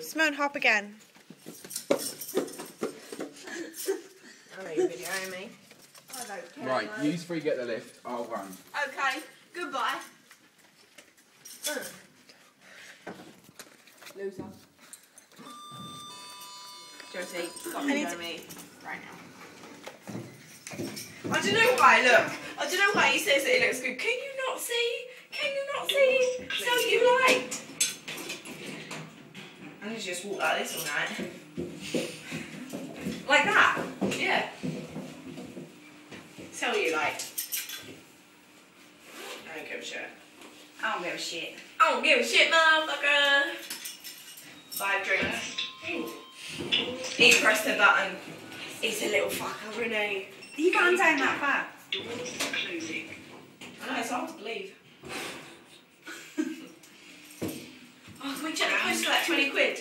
Simone, hop again. I know you're videoing me. I don't care. Right, though. you three get the lift. I'll run. Okay, goodbye. Loser. Josie, stop I need videoing to- me right now. I don't know why, look. I don't know why he says that it looks good. Can you not see? Can you not see? So you like. Just walk like this all night. Like that? Yeah. Tell you like. I don't give a shit. I don't give a shit. I don't give a shit, motherfucker. Five drinks. He pressed the button. He's a little fucker, Renee. You can't down that fast. We check the post for that 20 quid?